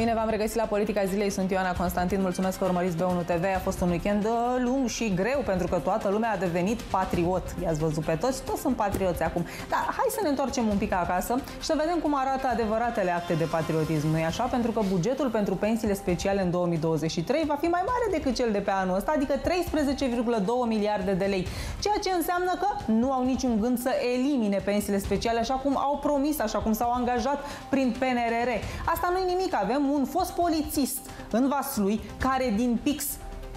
Bine v-am regăsit la Politica Zilei, sunt Ioana Constantin, mulțumesc că urmăriți B1 TV. A fost un weekend uh, lung și greu pentru că toată lumea a devenit patriot. I-ați văzut pe toți, toți sunt patrioți acum. Dar hai să ne întoarcem un pic acasă și să vedem cum arată adevăratele acte de patriotism, nu-i așa? Pentru că bugetul pentru pensiile speciale în 2023 va fi mai mare decât cel de pe anul ăsta, adică 13,2 miliarde de lei. Ceea ce înseamnă că nu au niciun gând să elimine pensiile speciale așa cum au promis, așa cum s-au angajat prin PNRR. Asta nu-i nimic, avem un fost polițist în Vaslui care din pix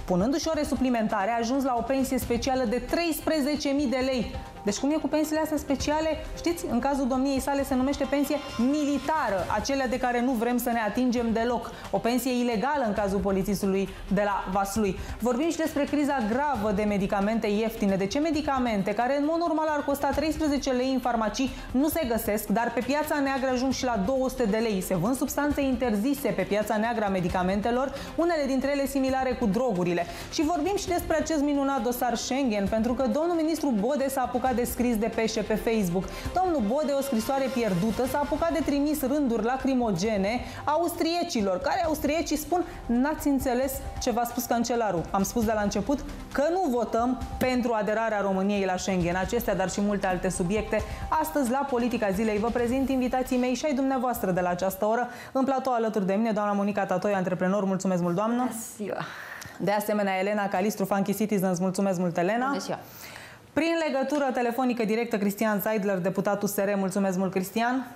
punându-și ore suplimentare, a ajuns la o pensie specială de 13.000 de lei. Deci cum e cu pensiile astea speciale? Știți, în cazul domniei sale se numește pensie militară, acelea de care nu vrem să ne atingem deloc. O pensie ilegală în cazul polițistului de la Vaslui. Vorbim și despre criza gravă de medicamente ieftine. De ce medicamente care în mod normal ar costa 13 lei în farmacii nu se găsesc, dar pe piața neagră ajung și la 200 de lei. Se vând substanțe interzise pe piața neagră a medicamentelor, unele dintre ele similare cu drogurile. Și vorbim și despre acest minunat dosar Schengen, pentru că domnul ministru Bode s-a apucat apucat de scris de pește pe Facebook. Domnul Bode, o scrisoare pierdută, s-a apucat de trimis rânduri lacrimogene austriecilor, care austriecii spun, n-ați înțeles ce v-a spus cancelarul. Am spus de la început că nu votăm pentru aderarea României la Schengen. Acestea, dar și multe alte subiecte. Astăzi, la Politica Zilei, vă prezint invitații mei și ai dumneavoastră de la această oră. În platou alături de mine, doamna Monica Tatoi, antreprenor. Mulțumesc mult, doamnă! Bună De asemenea, Elena Calistru, Funky Citizens. Mulțumesc mult, Elena! Bună ziua! Prin legătură telefonică directă, Cristian Seidler, deputatul SR. Mulțumesc mult, Cristian!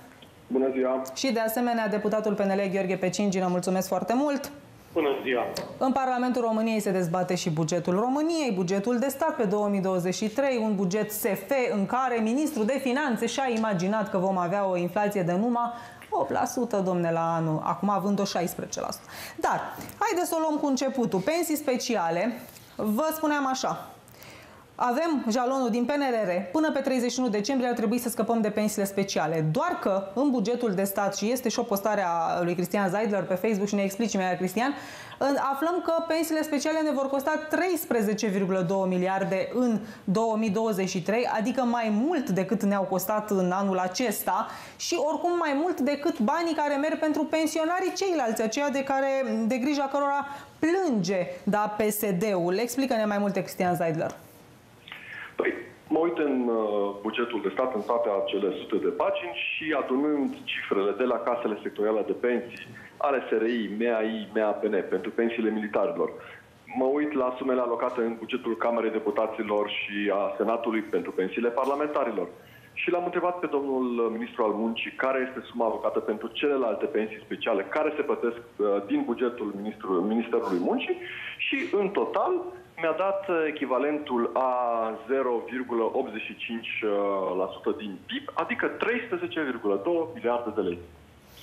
Bună ziua! Și de asemenea, deputatul PNL, Gheorghe Pecingină. Mulțumesc foarte mult! Bună ziua! În Parlamentul României se dezbate și bugetul României, bugetul de stat pe 2023, un buget SF în care ministrul de finanțe și-a imaginat că vom avea o inflație de numai 8%, domne, la anul, acum având o 16%. Dar, haideți să o luăm cu începutul. Pensii speciale, vă spuneam așa, avem jalonul din PNRR. Până pe 31 decembrie ar trebui să scăpăm de pensiile speciale. Doar că în bugetul de stat, și este și o postare a lui Cristian Zaidler pe Facebook și ne explici mai Cristian, aflăm că pensiile speciale ne vor costa 13,2 miliarde în 2023, adică mai mult decât ne-au costat în anul acesta și oricum mai mult decât banii care merg pentru pensionarii ceilalți, aceia de, care, de grija cărora plânge da, PSD-ul. Explică-ne mai multe, Cristian Zaidler. Păi, mă uit în uh, bugetul de stat, în toate acele sute de pagini și adunând cifrele de la casele sectoriale de pensii, ale SRI, MEAI, MEAPN, pentru pensiile militarilor, mă uit la sumele alocate în bugetul Camerei Deputaților și a Senatului pentru pensiile parlamentarilor. Și l-am întrebat pe domnul ministru al muncii care este suma alocată pentru celelalte pensii speciale care se plătesc uh, din bugetul Ministerului Muncii și în total mi-a dat echivalentul a 0,85% din PIB, adică 13,2 miliarde de lei.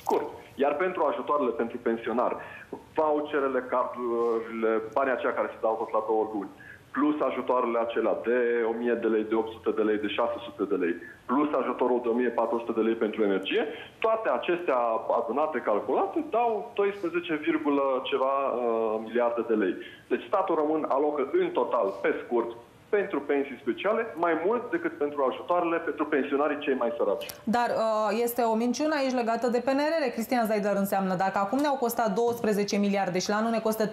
Scurt. Iar pentru ajutoarele pentru pensionar, voucherele, cardurile, banii aceia care se dau tot la două luni, plus ajutoarele acelea de 1000 de lei, de 800 de lei, de 600 de lei, plus ajutorul de 1400 de lei pentru energie, toate acestea adunate, calculate, dau 12, ceva uh, miliarde de lei. Deci statul român alocă în total, pe scurt, pentru pensii speciale mai mult decât pentru ajutoarele pentru pensionarii cei mai săraci. Dar uh, este o minciună aici legată de PNRR, Cristian Zaidar înseamnă. Dacă acum ne-au costat 12 miliarde și la anul ne costă 13,2,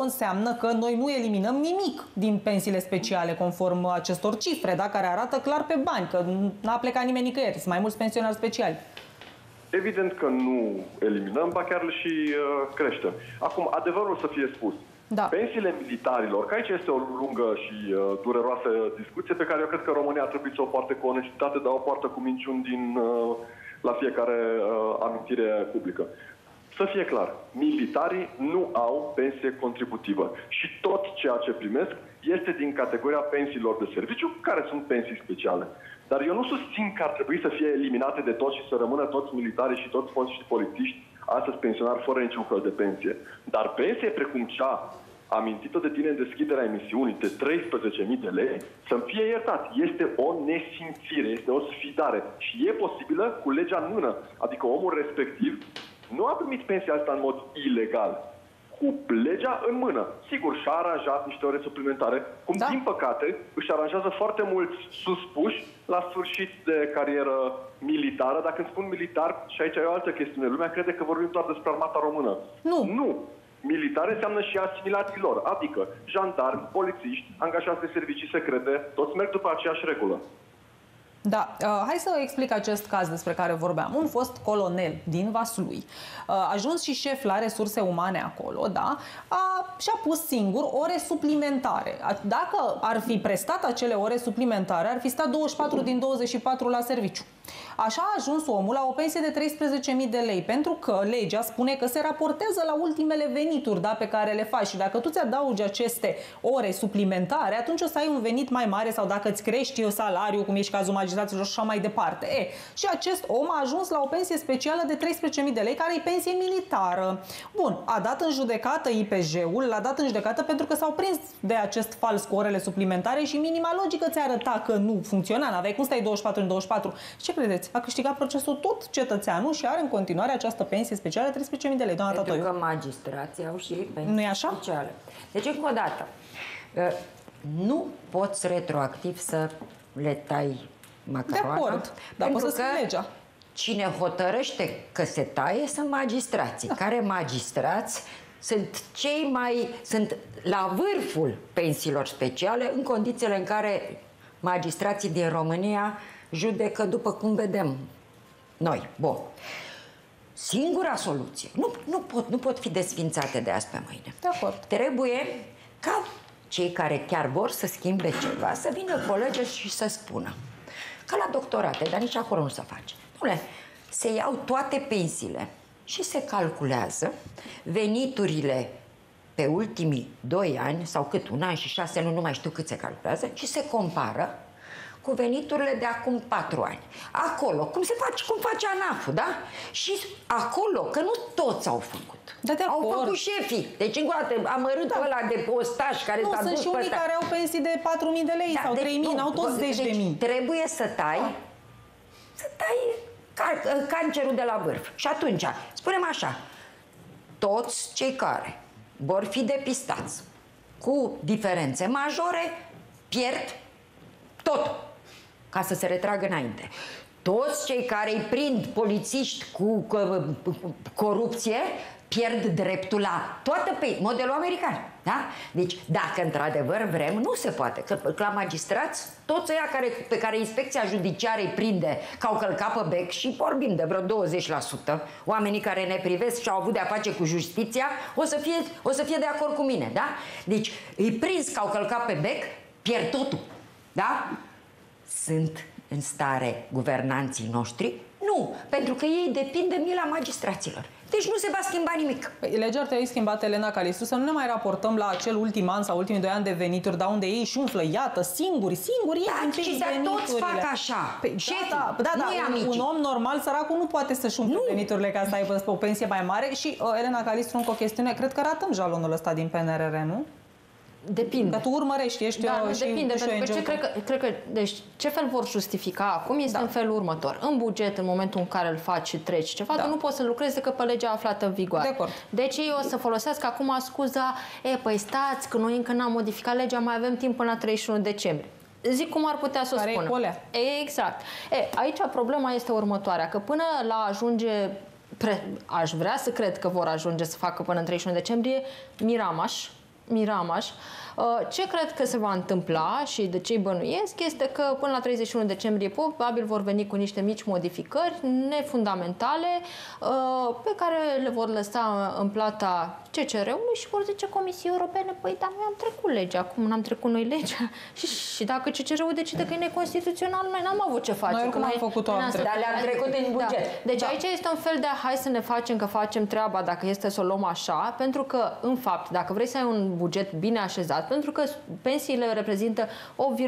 înseamnă că noi nu eliminăm nimic din pensiile speciale conform acestor cifre, da? care arată clar pe bani, că n-a plecat nimeni nicăieri, sunt mai mulți pensionari speciali. Evident că nu eliminăm, ba chiar și uh, creștem. Acum, adevărul să fie spus. Da. Pensiile militarilor, că aici este o lungă și uh, dureroasă discuție pe care eu cred că România ar trebui să o poarte cu onestitate, dar o poartă cu minciuni din, uh, la fiecare uh, amintire publică. Să fie clar, militarii nu au pensie contributivă și tot ceea ce primesc este din categoria pensiilor de serviciu, care sunt pensii speciale. Dar eu nu susțin că ar trebui să fie eliminate de toți și să rămână toți militarii și toți foști polițiști astăzi pensionari fără niciun fel de pensie. Dar pensie precum cea amintită de tine în deschiderea emisiunii de 13.000 de lei, să-mi fie iertat, este o nesimțire, este o sfidare și e posibilă cu legea în mână. Adică omul respectiv nu a primit pensia asta în mod ilegal. Cu legea în mână. Sigur, și-a aranjat niște ore suplimentare, cum da. din păcate își aranjează foarte mulți suspuși la sfârșit de carieră militară. Dacă îmi spun militar, și aici e o altă chestiune, lumea crede că vorbim doar despre armata română. Nu. Nu. Militare înseamnă și asimilații lor, adică jandarmi, polițiști, angajați de servicii secrete, toți merg după aceeași regulă. Da, uh, hai să explic acest caz despre care vorbeam. Un fost colonel din Vaslui, uh, a ajuns și șef la resurse umane acolo, da, a, și-a pus singur ore suplimentare. Dacă ar fi prestat acele ore suplimentare, ar fi stat 24 din 24 la serviciu. Așa a ajuns omul la o pensie de 13.000 de lei, pentru că legea spune că se raportează la ultimele venituri da, pe care le faci și dacă tu ți adaugi aceste ore suplimentare, atunci o să ai un venit mai mare sau dacă îți crești salariul, cum ești cazul magistraților și așa mai departe. E, și acest om a ajuns la o pensie specială de 13.000 de lei, care e pensie militară. Bun, a dat în judecată IPJ-ul, l-a dat în judecată pentru că s-au prins de acest fals cu orele suplimentare și minima logică ți arăta că nu funcționa, n-aveai cum stai 24 în 24. Ce credeți? A câștigat procesul tot cetățeanul și are în continuare această pensie specială 13.000 de lei, doamna Pentru Tatoiu. că magistrații au și pensii nu așa? speciale. Deci, încă o dată, ă, nu poți retroactiv să le tai macaroana. De acord, dar poți să legea. Cine hotărăște că se taie sunt magistrații, da. care magistrați sunt cei mai, sunt la vârful pensiilor speciale în condițiile în care magistrații din România judecă după cum vedem noi. Bun. Singura soluție, nu, nu, pot, nu pot fi desfințate de azi pe mâine. De acord. Trebuie ca cei care chiar vor să schimbe ceva să vină colegi și să spună. Ca la doctorate, dar nici acolo nu se face. Bune, se iau toate pensiile și se calculează veniturile pe ultimii doi ani sau cât, un an și șase luni, nu mai știu cât se calculează, și se compară cu veniturile de acum patru ani. Acolo, cum se face, cum face ANAF, da? Și acolo, că nu toți au făcut. Da, de au acord. făcut șefii. Deci, încă o dată, amărâtul da. ăla de postaj care nu, s-a sunt dus și unii care au pensii de 4.000 de lei da, sau deci, 3.000, n-au toți deci, de mii. trebuie să tai, da. să tai car- cancerul de la vârf. Și atunci, spunem așa, toți cei care vor fi depistați cu diferențe majore pierd tot ca să se retragă înainte. Toți cei care îi prind polițiști cu corupție pierd dreptul la toată pe modelul american. Da? Deci, dacă într-adevăr vrem, nu se poate. Că la magistrați, toți ăia care, pe care inspecția judiciară îi prinde că au călcat pe bec și vorbim de vreo 20%, oamenii care ne privesc și au avut de-a face cu justiția, o să, fie, o să fie de acord cu mine. Da? Deci, îi prins că au călcat pe bec, pierd totul. Da? Sunt în stare guvernanții noștri? Nu, pentru că ei depind de mila magistraților. Deci nu se va schimba nimic. Păi, legea ar trebui schimbată, Elena Calistru, să nu ne mai raportăm la acel ultim an sau ultimii doi ani de venituri, dar unde ei și umflă, iată, singuri, singuri da, ei și dar toți fac așa. Păi, da, da, da, da un, un, om normal, săracul, nu poate să-și umfle veniturile ca să aibă o pensie mai mare și, uh, Elena Calistru, încă o chestiune, cred că ratăm jalonul ăsta din PNRR, nu? Depinde. Dar tu urmărești, ești da, o, și depinde, și pentru că ce cred, că, cred că, deci, ce fel vor justifica acum este da. în felul următor. În buget, în momentul în care îl faci și treci ceva, da. tu nu poți să lucrezi decât pe legea aflată în vigoare. De acord. Deci ei o să folosească acum scuza, e, păi stați, că noi încă n-am modificat legea, mai avem timp până la 31 decembrie. Zic cum ar putea să o spună. Colea. E, exact. E, aici problema este următoarea, că până la ajunge pre, aș vrea să cred că vor ajunge să facă până în 31 decembrie Miramaș, Miramaș, Uh, ce cred că se va întâmpla și de ce bănuiesc este că până la 31 decembrie probabil vor veni cu niște mici modificări nefundamentale uh, pe care le vor lăsa în plata CCR-ului și vor zice Comisiei Europene, păi dar noi am trecut legea, acum n-am trecut noi legea și, și dacă CCR-ul decide că e neconstituțional, noi n-am avut ce face. Noi cum am făcut-o Dar le-am trecut în buget. Da. Deci da. aici este un fel de hai să ne facem că facem treaba dacă este să o luăm așa, pentru că, în fapt, dacă vrei să ai un buget bine așezat, pentru că pensiile reprezintă 8,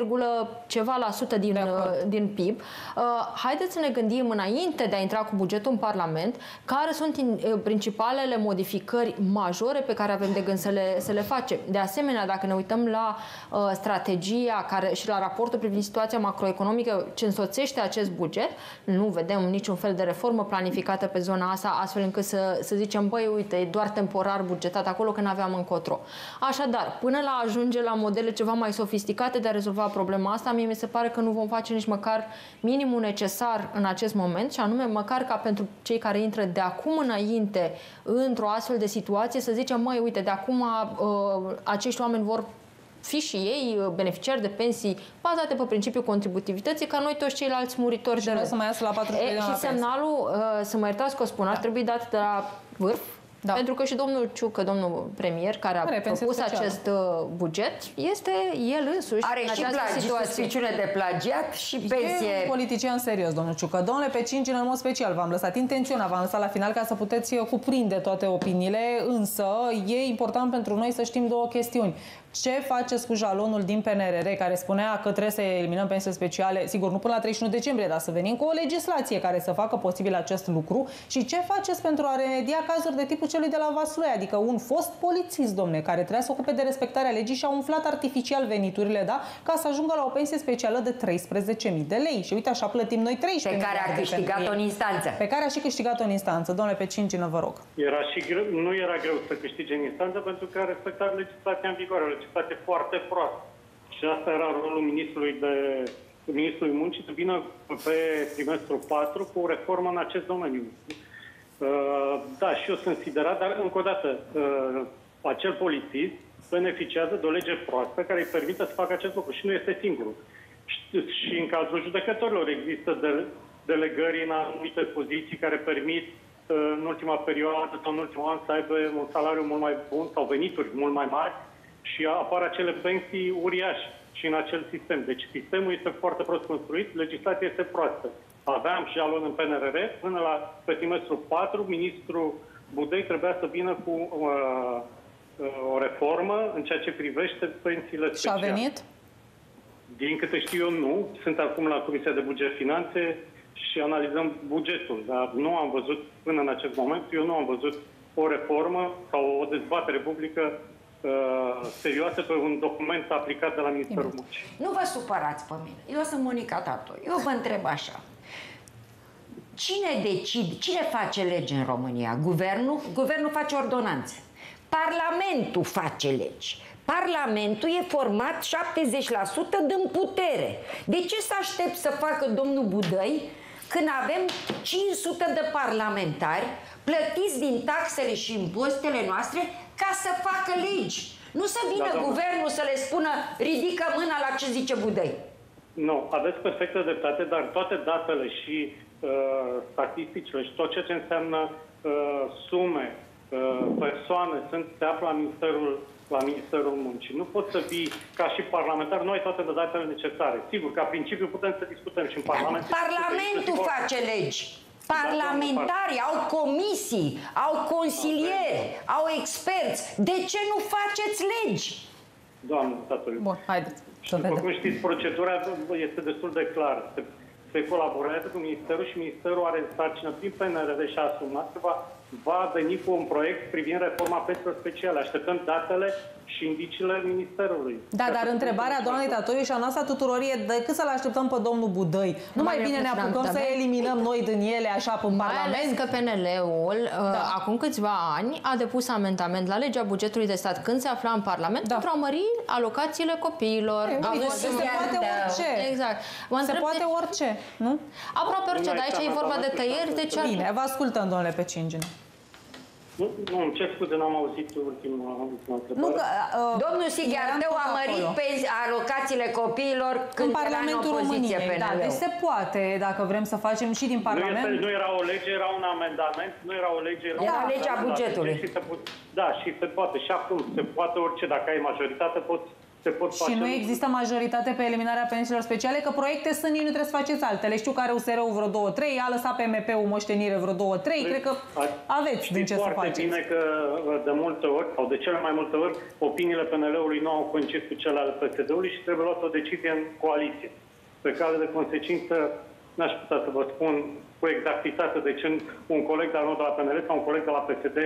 ceva la sută din, uh, din PIB. Uh, haideți să ne gândim înainte de a intra cu bugetul în Parlament, care sunt in, principalele modificări majore pe care avem de gând să le, să le facem. De asemenea, dacă ne uităm la uh, strategia care, și la raportul privind situația macroeconomică ce însoțește acest buget, nu vedem niciun fel de reformă planificată pe zona asta, astfel încât să, să zicem, băi, uite, e doar temporar bugetat acolo că nu aveam încotro. Așadar, până la ajunge la modele ceva mai sofisticate de a rezolva problema asta, mie mi se pare că nu vom face nici măcar minimul necesar în acest moment, și anume măcar ca pentru cei care intră de acum înainte într-o astfel de situație să zicem, măi, uite, de acum uh, acești oameni vor fi și ei uh, beneficiari de pensii bazate pe principiul contributivității ca noi toți ceilalți muritori și de rău. să mai iasă la 40 e, Și semnalul, uh, să mă iertați că o spun, da. ar trebui dat de la vârf, da. Pentru că și domnul Ciucă, domnul premier, care a Are propus specială. acest uh, buget, este el însuși Are în și plagi, suspiciune de plagiat și pensie. E un politician serios, domnul Ciucă. Domnule, pe 5 în mod special, v-am lăsat intenționa, v-am lăsat la final ca să puteți cuprinde toate opiniile, însă e important pentru noi să știm două chestiuni ce faceți cu jalonul din PNRR care spunea că trebuie să eliminăm pensiile speciale, sigur, nu până la 31 decembrie, dar să venim cu o legislație care să facă posibil acest lucru și ce faceți pentru a remedia cazuri de tipul celui de la Vaslui, adică un fost polițist, domne, care trebuia să ocupe de respectarea legii și a umflat artificial veniturile, da, ca să ajungă la o pensie specială de 13.000 de lei. Și uite, așa plătim noi 13 Pe care a câștigat-o în instanță. Pe care a și câștigat-o în instanță. Domnule, pe 5 vă rog. Era și greu, nu era greu să câștige în instanță pentru că a respectat legislația în vigoare legislație foarte proastă. Și asta era rolul ministrului de ministrului muncii să vină pe trimestrul 4 cu o reformă în acest domeniu. Uh, da, și eu sunt siderat, dar încă o dată, uh, acel polițist beneficiază de o lege proastă care îi permite să facă acest lucru și nu este singurul. Și, în cazul judecătorilor există de, delegări în anumite poziții care permit uh, în ultima perioadă sau în ultimul an să aibă un salariu mult mai bun sau venituri mult mai mari și apar acele pensii uriașe și în acel sistem. Deci sistemul este foarte prost construit, legislația este proastă. Aveam și alun în PNRR, până la pe trimestrul 4, ministrul Budei trebuia să vină cu uh, uh, o reformă în ceea ce privește pensiile speciale. Și a venit? Din câte știu eu, nu. Sunt acum la Comisia de Buget Finanțe și analizăm bugetul, dar nu am văzut până în acest moment, eu nu am văzut o reformă sau o dezbatere publică Uh, serioasă pe un document aplicat de la Ministerul Muncii. Nu vă supărați pe mine. Eu sunt Monica Tato. Eu vă întreb așa. Cine decide, cine face lege în România? Guvernul? Guvernul face ordonanțe. Parlamentul face legi. Parlamentul e format 70% din putere. De ce să aștept să facă domnul Budăi când avem 500 de parlamentari plătiți din taxele și impozitele noastre ca să facă legi. Nu să vină da, guvernul să le spună ridică mâna la ce zice Budăi. Nu, aveți perfectă dreptate, dar toate datele și uh, statisticile și tot ce înseamnă uh, sume, uh, persoane sunt, se află la Ministerul la Ministerul Muncii. Nu poți să fii ca și parlamentar, nu ai toate datele necesare. Sigur, ca principiu putem să discutăm și în Parlament. Parlamentul face legi. Parlamentari au comisii, au consilieri, au experți. De ce nu faceți legi? Doamne, tatăl. Bun, haideți. Și după cum știți, procedura este destul de clară. Se, se colaborează cu Ministerul și Ministerul are sarcină prin PNRD și a asumat că va va veni cu un proiect privind reforma pensiilor speciale. Așteptăm datele și indiciile Ministerului. Da, dar întrebarea doamnei Tatoiuș și a noastră tuturor e decât să-l așteptăm pe domnul Budăi. Nu mai, mai bine ne apucăm să eliminăm noi din ele așa pe mai Parlament? că PNL-ul uh, da. acum câțiva ani a depus amendament la legea bugetului de stat când se afla în Parlament da. pentru a mări alocațiile copiilor. E, uite, se poate orice. Exact. Mă se poate de... orice, nu? Aproape orice, dar aici e vorba de tăieri, de ce Bine, vă ascultăm, domnule Pecingine. Nu, nu, ce scuze, n-am auzit ultima, ultima întrebare. Nu, uh, Domnul Sighiardeu a mărit pe alocațiile copiilor când în Parlamentul era în României. Da, deci se poate, dacă vrem să facem și din Parlament. Nu, este, nu era o lege, era un amendament, nu era o lege, era, era legea bugetului. Și se, da, și se poate. Și acum se poate orice, dacă ai majoritate, poți se pot și face... Și nu există majoritate pe eliminarea pensiilor speciale, că proiecte sunt, nici nu trebuie să faceți altele. Știu că are USR-ul vreo două, trei, a lăsat PMP-ul moștenire vreo două, trei, cred că aveți din ce să faceți. bine că de multe ori, sau de cele mai multe ori, opiniile PNL-ului nu au coincis cu cele ale PSD-ului și trebuie luat o decizie în coaliție. Pe care de consecință, n-aș putea să vă spun cu exactitate de ce un coleg de-al de la PNL sau un coleg de la PSD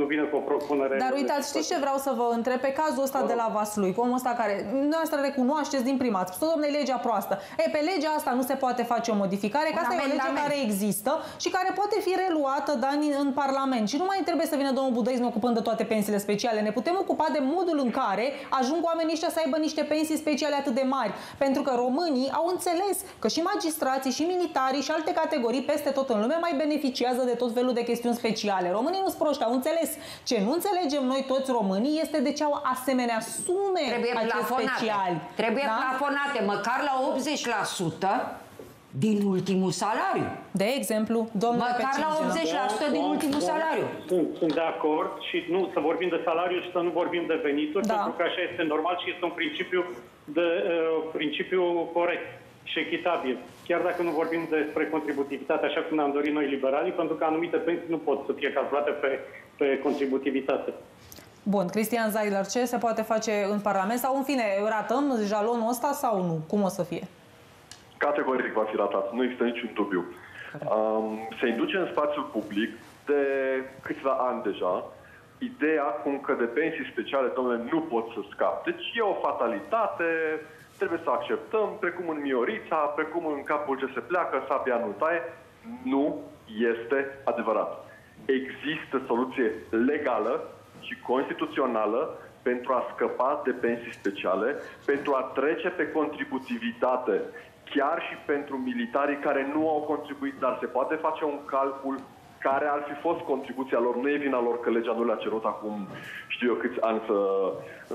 nu vine cu o propunere. Dar uitați, știți ce vreau să vă întreb? Pe cazul ăsta de la Vaslui, cu omul ăsta care noastră recunoașteți din prima, ați spus, domnule, legea proastă. E, pe legea asta nu se poate face o modificare, că asta e o lege care există și care poate fi reluată da, în, în Parlament. Și nu mai trebuie să vină domnul Budăism ocupând de toate pensiile speciale. Ne putem ocupa de modul în care ajung oamenii ăștia să aibă niște pensii speciale atât de mari. Pentru că românii au înțeles că și magistrații, și militarii, și alte categorii peste tot în lume mai beneficiază de tot felul de chestiuni speciale. Românii nu sunt proști, au înțeles. Ce nu înțelegem noi toți românii este de ce au asemenea sume Trebuie plafonate. speciali. Trebuie da? plafonate, măcar la 80% din ultimul salariu. De exemplu, domnule Măcar la 80% din ultimul salariu. Sunt, sunt de acord și nu să vorbim de salariu și să nu vorbim de venituri, da. pentru că așa este normal și este un principiu, de, uh, principiu corect și echitabil. Chiar dacă nu vorbim despre contributivitate, așa cum ne-am dorit noi liberalii, pentru că anumite pensii nu pot să fie calculate pe, pe contributivitate. Bun, Cristian Zaidler, ce se poate face în Parlament? Sau, în fine, ratăm jalonul ăsta sau nu? Cum o să fie? Categoric va fi ratat, nu există niciun dubiu. Um, se induce în spațiul public de câțiva ani deja ideea cum că de pensii speciale, domnule, nu pot să scap. Deci e o fatalitate, trebuie să acceptăm, precum în Miorița, precum în capul ce se pleacă, sabia nu taie. Nu este adevărat. Există soluție legală și constituțională pentru a scăpa de pensii speciale, pentru a trece pe contributivitate, chiar și pentru militarii care nu au contribuit, dar se poate face un calcul care ar fi fost contribuția lor, nu e vina lor că legea nu le-a cerut acum știu eu câți ani să...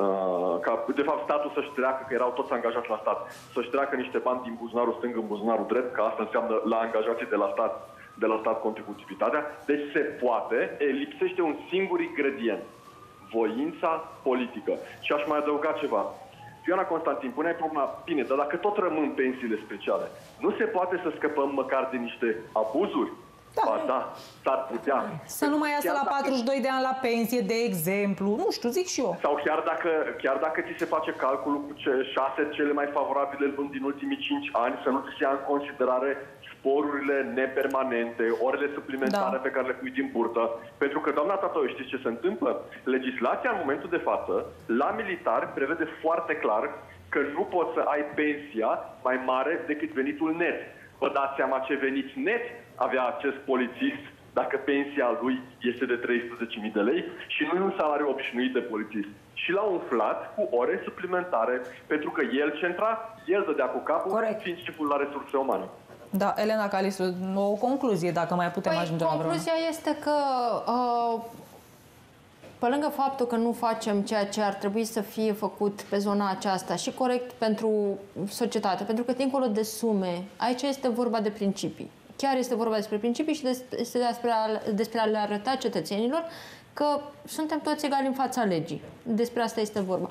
Uh, ca, de fapt, statul să-și treacă, că erau toți angajați la stat, să-și treacă niște bani din buzunarul stâng în buzunarul drept, că asta înseamnă la angajații de la stat, de la stat contributivitatea. Deci se poate, e, lipsește un singur ingredient, voința politică. Și aș mai adăuga ceva. Ioana Constantin, pune problema, bine, dar dacă tot rămân pensiile speciale, nu se poate să scăpăm măcar de niște abuzuri? Da. Ba da, s-ar putea. Să nu mai iasă la 42 de ani la pensie, de exemplu. Nu știu, zic și eu. Sau chiar dacă, chiar dacă ți se face calculul cu ce șase cele mai favorabile luni din ultimii 5 ani, să nu ți se ia în considerare sporurile nepermanente, orele suplimentare da. pe care le pui din burtă. Pentru că, doamna Tată, știți ce se întâmplă? Legislația în momentul de față, la militar, prevede foarte clar că nu poți să ai pensia mai mare decât venitul net. Vă dați seama ce venit net avea acest polițist dacă pensia lui este de 310.000 de lei și nu e un salariu obișnuit de polițist. Și l-a umflat cu ore suplimentare, pentru că el centra, el dădea cu capul, Corect. fiind șeful la resurse umane. Da, Elena Calistru, o concluzie, dacă mai putem păi, ajunge la Concluzia este că uh, pe lângă faptul că nu facem ceea ce ar trebui să fie făcut pe zona aceasta și corect pentru societate, pentru că dincolo de sume, aici este vorba de principii. Chiar este vorba despre principii și este despre a, despre a le arăta cetățenilor că suntem toți egali în fața legii. Despre asta este vorba.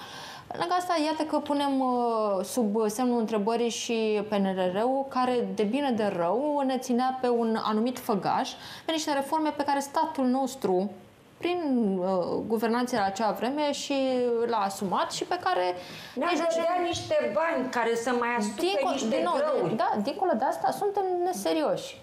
Lângă asta, iată că punem uh, sub semnul întrebării și PNRR-ul, care de bine de rău ne ținea pe un anumit făgaș, pe niște reforme pe care statul nostru, prin uh, guvernanțele la acea vreme și l-a asumat și pe care... Ne-a dădea niște bani care să mai astupe Dinco, niște din nou, grăuri. Da, dincolo de asta suntem neserioși.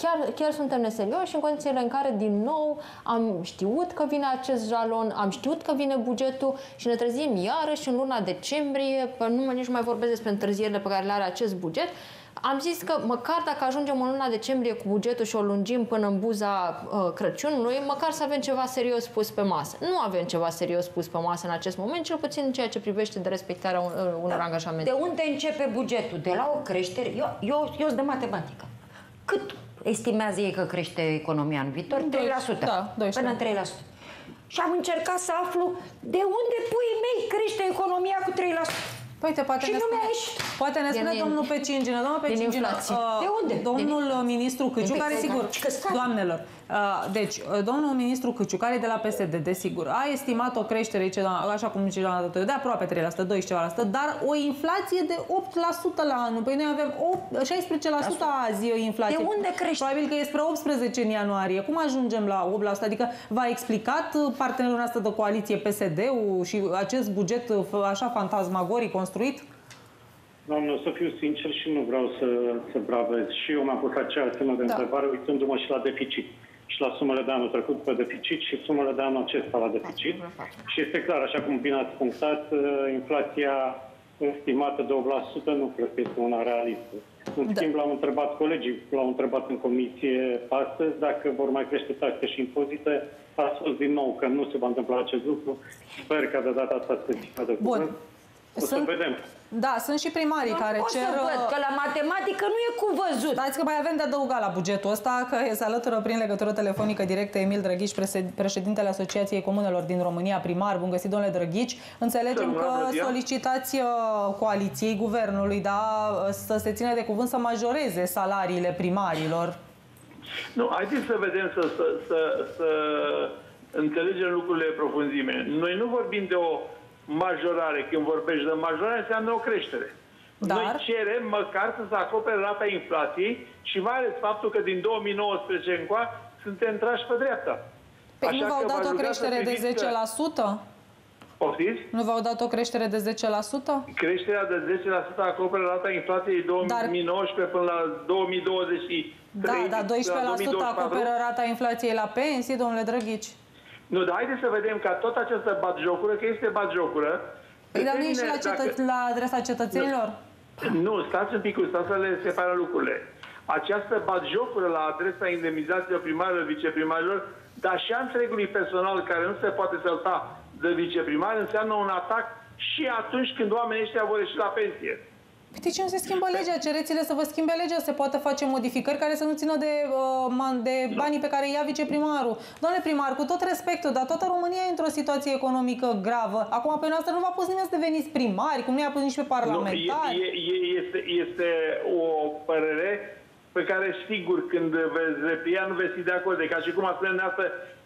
Chiar, chiar suntem neserioși în condițiile în care din nou am știut că vine acest jalon, am știut că vine bugetul și ne trezim iarăși în luna decembrie, nu nici mai vorbesc despre întârzierile pe care le are acest buget, am zis că măcar dacă ajungem în luna decembrie cu bugetul și o lungim până în buza uh, Crăciunului, măcar să avem ceva serios pus pe masă. Nu avem ceva serios pus pe masă în acest moment, cel puțin în ceea ce privește de respectarea un, uh, unor da. angajamente. De unde începe bugetul? De la o creștere? Eu, eu, eu sunt de matematică. Cât estimează ei că crește economia în viitor? 3%. Da, 12. Până în 3%. Și am încercat să aflu de unde pui mei crește economia cu 3%. Uite, poate și ne spune, poate ne spune din, domnul Pecingină, domnul Pecingină, uh, de unde? Domnul din, ministru Câciu, care sigur, doamnelor, Uh, deci, uh, domnul ministru Căciu, care e de la PSD, desigur, a estimat o creștere, așa cum zice la de aproape 3%, 2 ceva la sută, dar o inflație de 8% la anul. Păi noi avem 8, 16% azi o inflație. De unde crește? Probabil că e spre 18 în ianuarie. Cum ajungem la 8%? Adică v-a explicat partenerul nostru de coaliție PSD-ul și acest buget așa fantasmagoric construit? Doamne, să fiu sincer și nu vreau să, să bravez. Și eu mi-am pus acea semnă de da. întrebare uitându-mă și la deficit. Și la sumele de anul trecut pe deficit și sumele de anul acesta la deficit. Și este clar, așa cum bine ați punctat, uh, inflația estimată de 8% nu cred că este una realistă. În da. schimb, l-am întrebat colegii, l-au întrebat în comisie astăzi dacă vor mai crește taxe și impozite. A spus din nou că nu se va întâmpla acest lucru. Sper că de data asta să fie de Bun. O să sunt, vedem. Da, sunt și primarii nu care cer... să văd, că la matematică nu e cu văzut. Dați că mai avem de adăugat la bugetul ăsta, că se alătură prin legătură telefonică directă Emil Drăghici, președintele Asociației Comunelor din România, primar. Bun găsit, domnule Drăghici. Înțelegem că solicitați uh, coaliției guvernului, da, să se țină de cuvânt să majoreze salariile primarilor. Nu, haideți să vedem, să, să, să, să înțelegem lucrurile profunzime. Noi nu vorbim de o majorare. Când vorbești de majorare, înseamnă o creștere. Dar... Noi cerem măcar să se acopere rata inflației și mai ales faptul că din 2019 încoa suntem trași pe dreapta. Păi Așa nu v-au dat o creștere de 10%? Poftiți? Nu v-au dat o creștere de 10%? Creșterea de 10% acoperă rata inflației 2019 Dar... până la 2023. Da, dar 12% acoperă rata inflației la pensii, domnule Drăghici. Nu, dar haideți să vedem ca tot această batjocură, că este batjocură... Păi, dar nu e și la, cetă- dacă... la adresa cetățenilor? Nu, nu, stați un pic, stați să le separă lucrurile. Această batjocură la adresa indemnizațiilor primarilor, viceprimarilor, dar și a întregului personal care nu se poate sălta de viceprimar, înseamnă un atac și atunci când oamenii ăștia vor ieși la pensie. Păi de ce nu se schimbă legea? Cereți-le să vă schimbe legea, se poate face modificări care să nu țină de, uh, de banii pe care ia viceprimarul. Doamne primar, cu tot respectul, dar toată România e într-o situație economică gravă. Acum pe noastră nu v-a pus nimeni să deveniți primari, cum nu i-a pus nici pe parlamentari. Nu, e, e, este, este o părere pe care sigur când veți replia nu veți fi de acord. De ca și cum a spune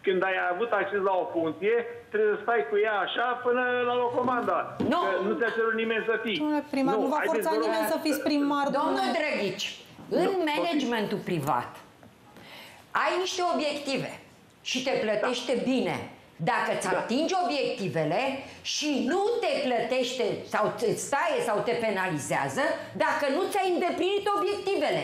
când ai avut acces la o funcție, trebuie să stai cu ea așa până la locomanda. Nu! Că nu ți-a cerut nimeni să fii. Domnule primar, nu, nu va forța nimeni să fiți primar. Domnul Drăghici, în managementul privat ai niște obiective și te plătește da. bine. Dacă îți da. atingi obiectivele și nu te plătește sau îți taie sau te penalizează, dacă nu ți-ai îndeplinit obiectivele.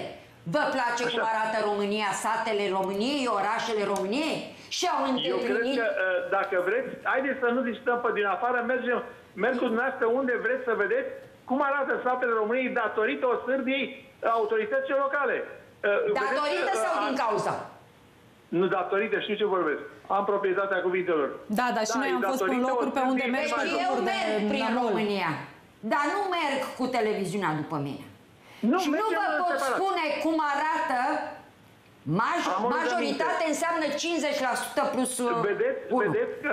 Vă place Așa. cum arată România, satele României, orașele României? Și au îndeplinit... Eu cred că, uh, dacă vreți, haideți să nu discutăm pe din afară, mergem, merg cu dumneavoastră unde vreți să vedeți cum arată satele României datorită o sârbiei autorităților locale. Uh, datorită vedeți, sau din cauza? Nu datorită, știu ce vorbesc. Am proprietatea cuvintelor. Da, dar și da, noi am fost în locuri pe unde mergi deci eu merg prin România, dar nu merg cu televiziunea după mine. Nu, și nu vă pot separat. spune cum arată Maj majoritate înseamnă 50% plus Vedeți, 1. vedeți că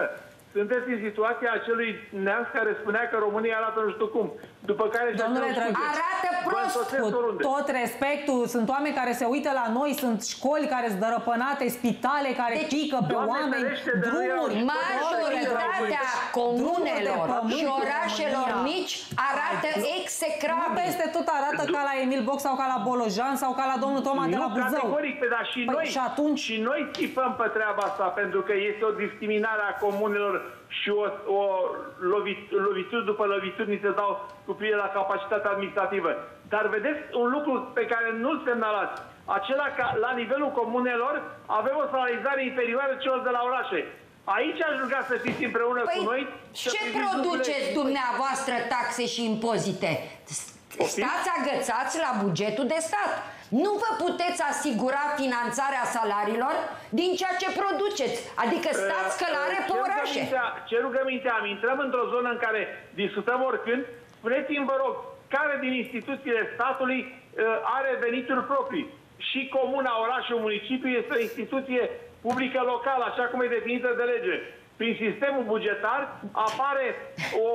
sunteți în situația acelui neamț care spunea că România arată nu știu cum. După care Domnule Drăguț, arată prost. Cu tot respectul, sunt oameni care se uită la noi, sunt școli care sunt dărăpânate, spitale care deci, pică pe oameni, drumuri. Majoritatea comunelor și orașelor mici arată execrabil. Nu peste tot arată ca la Emil Boc sau ca la Bolojan sau ca la domnul Toma de la Buzău. categoric, dar și păi, noi, și, atunci... și noi țipăm pe treaba asta pentru că este o discriminare a comunelor și o, o lovit, lovituri după lovituri ni se dau cu privire la capacitatea administrativă. Dar vedeți un lucru pe care nu-l semnalați. Acela că la nivelul comunelor avem o salarizare inferioară celor de la orașe. Aici aș ruga să fiți împreună păi, cu noi. Ce produceți dumneavoastră taxe și impozite? Stați agățați la bugetul de stat. Nu vă puteți asigura finanțarea salariilor din ceea ce produceți. Adică uh, stați călare pe orașe. Ce rugăminte am? Intrăm într-o zonă în care discutăm oricând. Spuneți-mi, vă rog, care din instituțiile statului uh, are venituri proprii? Și comuna, orașul, municipiu este o instituție publică locală, așa cum e definită de lege. Prin sistemul bugetar apare o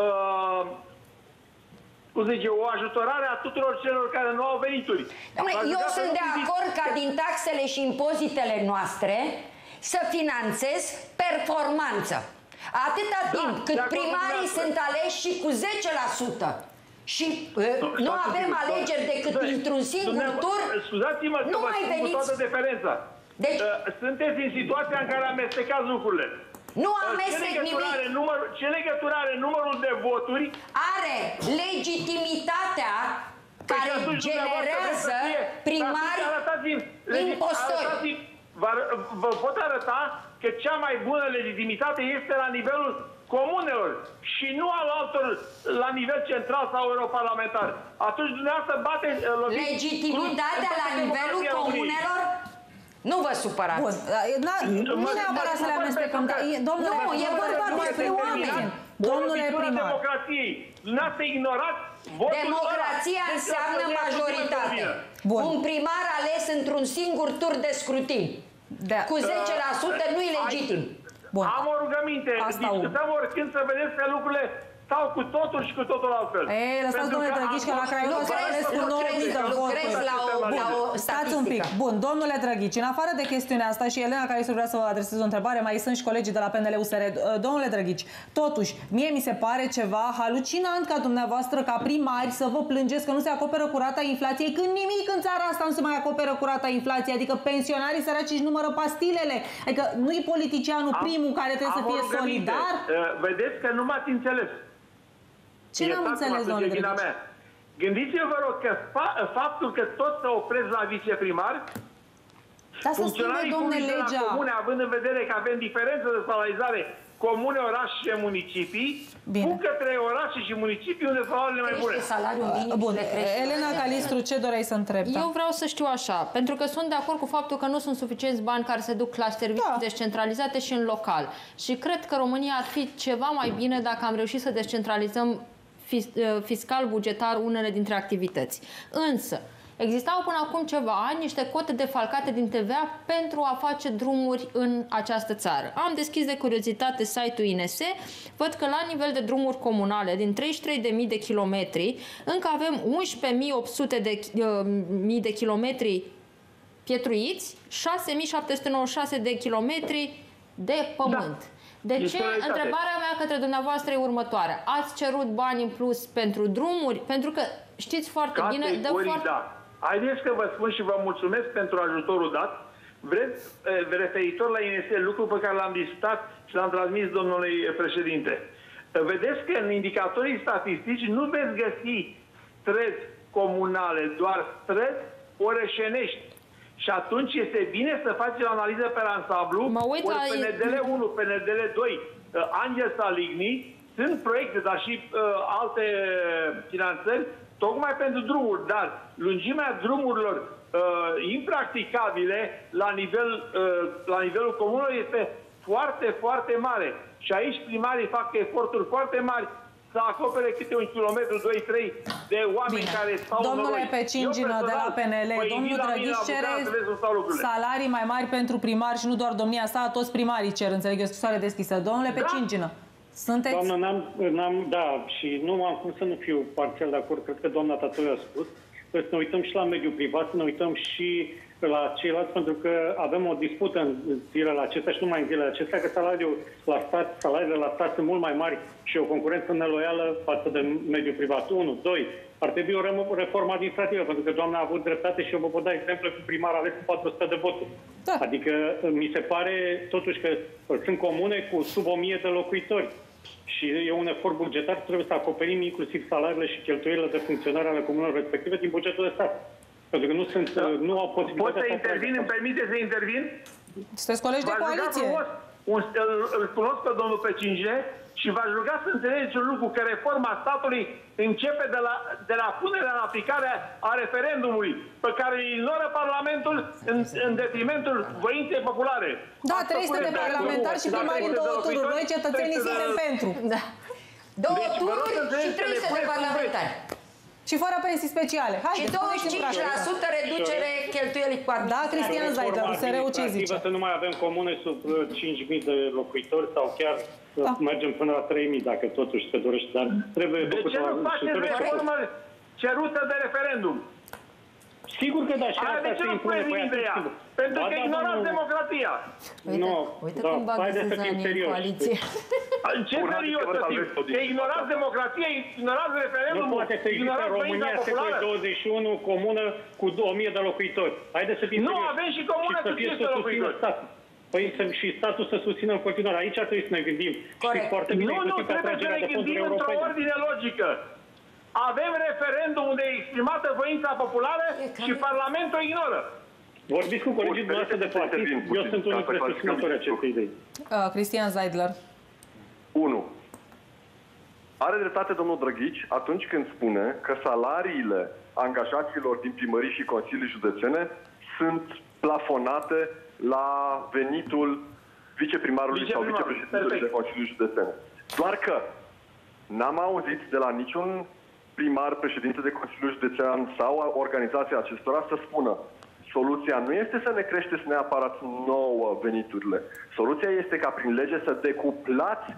uh, cum zice, o ajutorare a tuturor celor care nu au venituri. Dom'le, eu sunt de acord ca din taxele și impozitele noastre să finanțez performanță. Atâta da, timp cât primarii sunt aleși și cu 10% și uh, nu avem alegeri decât într-un singur tur, Scuzați-mă că vă spun cu toată diferența. Deci, uh, sunteți în situația în care amestecați lucrurile. Nu uh, amestec ce nimic. Are număr, ce legătură are numărul de voturi? Are legitimitatea păi care generează primari impostori. Vă, vă pot arăta că cea mai bună legitimitate este la nivelul comunelor și nu al altor la nivel central sau europarlamentar. Atunci dumneavoastră bate... Legitimitatea la nivelul comunelor? Nu vă supărați. Bun. Nu neapărat să le amestecăm, dar domnule, nu, e vorba despre oameni. Domnule primar. democrației. Dumneavoastră ignorați Democrația înseamnă majoritate. Bun. Un primar ales într-un singur tur de scrutin. Da. Cu 10% nu e legitim. Bun. Am o rugăminte. Asta Discutăm oricând să vedeți că lucrurile stau cu totul și cu totul altfel. Ei, lăsați domnule Drăghici că la Craiova s-a ales cu 9000 de voturi. la o, la o Stați un pic. Bun, domnule Drăghici, în afară de chestiunea asta și Elena care să vrea să vă adresez o întrebare, mai sunt și colegii de la PNL USR. Domnule Drăghici, totuși, mie mi se pare ceva halucinant ca dumneavoastră, ca primari, să vă plângeți că nu se acoperă curata inflației, când nimic în țara asta nu se mai acoperă curata inflației, adică pensionarii săraci își numără pastilele. Adică nu-i politicianul primul care trebuie să fie solidar. Vedeți că nu m-ați înțeles. Ce n-am înțeles, domnule mea. Gândiți-vă, rog, că fa faptul că tot se opresc la viceprimar, dar funcționarii publici legea. de la comune, având în vedere că avem diferență de salarizare comune, oraș și municipii, Bine. cu către orașe și municipii unde salariile mai bune. salariul minim Bun. Elena Calistru, ce doreai să întreb? Eu vreau să știu așa, pentru că sunt de acord cu faptul că nu sunt suficienți bani care se duc la servicii da. descentralizate și în local. Și cred că România ar fi ceva mai bine dacă am reușit să descentralizăm Uh, fiscal bugetar unele dintre activități. Însă, Existau până acum ceva ani niște cote defalcate din TVA pentru a face drumuri în această țară. Am deschis de curiozitate site-ul INS, văd că la nivel de drumuri comunale, din 33.000 de kilometri, încă avem 11.800 de, uh, mii de kilometri pietruiți, 6.796 de kilometri de pământ. Da. De ce? Întrebarea mea către dumneavoastră e următoarea. Ați cerut bani în plus pentru drumuri? Pentru că știți foarte Categoric, bine... Dă foarte... da. Haideți că vă spun și vă mulțumesc pentru ajutorul dat. Vreți, referitor la INS, lucru pe care l-am discutat și l-am transmis domnului președinte. Vedeți că în indicatorii statistici nu veți găsi străzi comunale, doar străzi orășenești. Și atunci este bine să faci o analiză pe ansamblu. Mă uit la... PNDL 1, PNDL 2, uh, Angel Saligny, sunt proiecte, dar și uh, alte finanțări, tocmai pentru drumuri, dar lungimea drumurilor uh, impracticabile la, nivel, uh, la nivelul comunului este foarte, foarte mare. Și aici primarii fac eforturi foarte mari să acopere câte un kilometru, 2-3 de oameni Bine. care stau Domnule Pecingină de la PNL, domnul Drăghiș cere salarii mai mari pentru primari și nu doar domnia sa, toți primarii cer, înțeleg, o scrisoare deschisă. Domnule da. Pecingină, sunteți? Doamna, n-am, n-am, da, și nu am cum să nu fiu parțial de acord, cred că doamna Tatoi a spus. Să ne uităm și la mediul privat, să ne uităm și la ceilalți, pentru că avem o dispută în zilele acestea și nu mai în zilele acestea, că salariul la stat, salariile la stat sunt mult mai mari și o concurență neloială față de mediul privat. 1. 2. Ar trebui o reformă administrativă, pentru că doamna a avut dreptate și eu vă pot da exemple cu primar ales cu 400 de voturi. Da. Adică mi se pare totuși că sunt comune cu sub 1000 de locuitori și e un efort bugetar, trebuie să acoperim inclusiv salariile și cheltuielile de funcționare ale comunelor respective din bugetul de stat. Pentru că nu, sunt, da. nu au posibilitatea... Pot să intervin? Îmi permite să intervin? Sunteți colegi de coaliție. un, îl, îl cunosc pe domnul Pecinge și v-aș ruga să înțelegeți un lucru, că reforma statului începe de la, de la punerea în aplicare a referendumului, pe care îl ignoră Parlamentul în, în detrimentul voinței populare. Da, 300 de parlamentari și primarii în două tururi. Noi cetățenii suntem pentru. Da. Două deci, tururi și 300 de parlamentari. Și fără pensii speciale. Hai, și 25% reducere cheltuielii cu Da, Cristian Zaidar, USR-ul ce zice? Să nu mai avem comune sub 5.000 uh, de locuitori sau chiar să da. mergem până la 3.000 dacă totuși se dorește, dar trebuie de ce nu faceți reformă cerută de referendum? Sigur că da, și Aia de ce nu spuneți nimic de ea? Pentru că da, ignorați da, democrația. Uite, nu, uite da, cum bagă Suzanie în coaliție. Ce serios să fim? Că ignorați democrația, ignorați referendumul, Nu poate să existe în România secolul 21 comună cu 1000 de locuitori. Haideți să fim Nu, avem și comună cu 500 de locuitori. Păi să, și statul să susțină în continuare. Aici trebuie să ne gândim. Corect. Și foarte bine nu, nu, trebuie să ne gândim într-o ordine logică. Avem referendum unde e exprimată voința populară și Parlamentul ignoră. Vorbiți cu colegii dumneavoastră de partid. Eu sunt unul dintre susținătorii acestei idei. Uh, Cristian Zeidler. 1. Are dreptate domnul Drăghici atunci când spune că salariile angajaților din primării și consilii județene sunt plafonate la venitul viceprimarului sau vicepreședintelui de Consiliul Județene. Doar că n-am auzit de la niciun primar, președinte de Consiliul Județean sau organizația acestora să spună Soluția nu este să ne creșteți neapărat nouă veniturile. Soluția este ca prin lege să decuplați